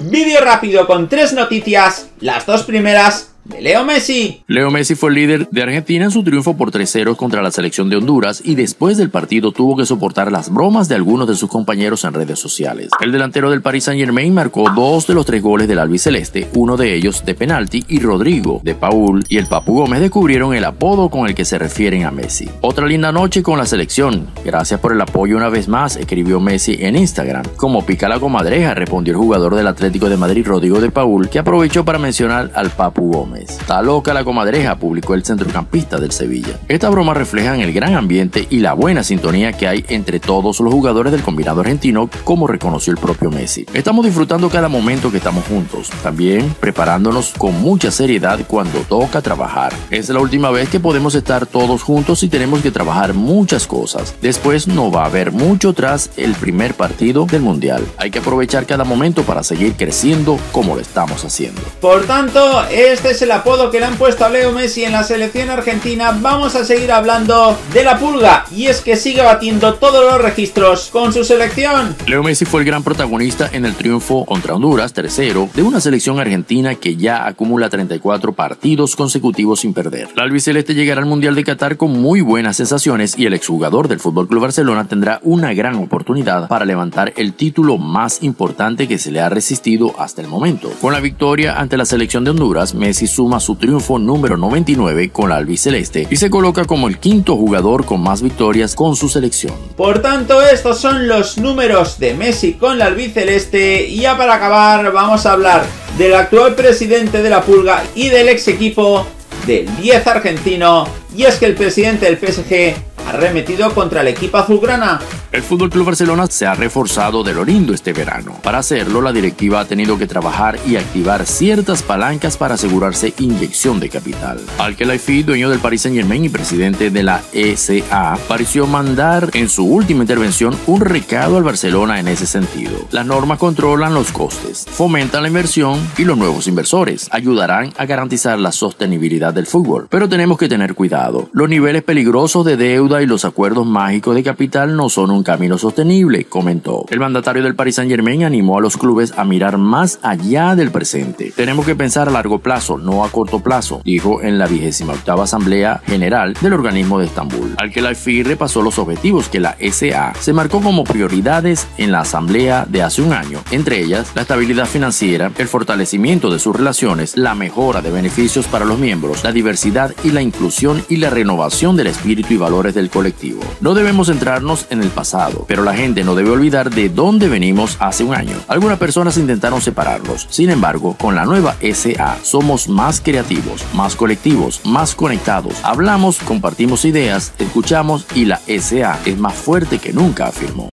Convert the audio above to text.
Vídeo rápido con tres noticias, las dos primeras Leo Messi. Leo Messi fue el líder de Argentina en su triunfo por 3-0 contra la selección de Honduras y después del partido tuvo que soportar las bromas de algunos de sus compañeros en redes sociales. El delantero del Paris Saint Germain marcó dos de los tres goles del albiceleste, uno de ellos de penalti y Rodrigo, de Paul y el Papu Gómez descubrieron el apodo con el que se refieren a Messi. Otra linda noche con la selección. Gracias por el apoyo una vez más, escribió Messi en Instagram. Como pica la comadreja, respondió el jugador del Atlético de Madrid Rodrigo de Paul, que aprovechó para mencionar al Papu Gómez. Está loca la comadreja, publicó el centrocampista del Sevilla. Esta broma refleja el gran ambiente y la buena sintonía que hay entre todos los jugadores del combinado argentino, como reconoció el propio Messi. Estamos disfrutando cada momento que estamos juntos, también preparándonos con mucha seriedad cuando toca trabajar. Es la última vez que podemos estar todos juntos y tenemos que trabajar muchas cosas. Después no va a haber mucho tras el primer partido del Mundial. Hay que aprovechar cada momento para seguir creciendo como lo estamos haciendo. Por tanto, este es el apodo que le han puesto a Leo Messi en la selección argentina, vamos a seguir hablando de la pulga. Y es que sigue batiendo todos los registros con su selección. Leo Messi fue el gran protagonista en el triunfo contra Honduras, tercero, de una selección argentina que ya acumula 34 partidos consecutivos sin perder. La albiceleste llegará al Mundial de Qatar con muy buenas sensaciones y el exjugador del FC Barcelona tendrá una gran oportunidad para levantar el título más importante que se le ha resistido hasta el momento. Con la victoria ante la selección de Honduras, Messi suma su triunfo número 99 con la albiceleste y se coloca como el quinto jugador con más victorias con su selección. Por tanto, estos son los números de Messi con la albiceleste y ya para acabar vamos a hablar del actual presidente de la Pulga y del ex equipo del 10 argentino y es que el presidente del PSG ha remetido contra el equipo azulgrana el Fútbol Club Barcelona se ha reforzado de lo lindo este verano. Para hacerlo, la directiva ha tenido que trabajar y activar ciertas palancas para asegurarse inyección de capital. Al que Laifi, dueño del Paris Saint-Germain y presidente de la ESA, pareció mandar en su última intervención un recado al Barcelona en ese sentido. Las normas controlan los costes, fomentan la inversión y los nuevos inversores ayudarán a garantizar la sostenibilidad del fútbol. Pero tenemos que tener cuidado. Los niveles peligrosos de deuda y los acuerdos mágicos de capital no son un camino sostenible, comentó. El mandatario del Paris Saint Germain animó a los clubes a mirar más allá del presente. Tenemos que pensar a largo plazo, no a corto plazo, dijo en la vigésima octava Asamblea General del organismo de Estambul. Al que la FI repasó los objetivos que la SA se marcó como prioridades en la Asamblea de hace un año, entre ellas la estabilidad financiera, el fortalecimiento de sus relaciones, la mejora de beneficios para los miembros, la diversidad y la inclusión y la renovación del espíritu y valores del colectivo. No debemos centrarnos en el pasado pero la gente no debe olvidar de dónde venimos hace un año. Algunas personas intentaron separarlos, sin embargo, con la nueva SA somos más creativos, más colectivos, más conectados. Hablamos, compartimos ideas, escuchamos y la SA es más fuerte que nunca, afirmó.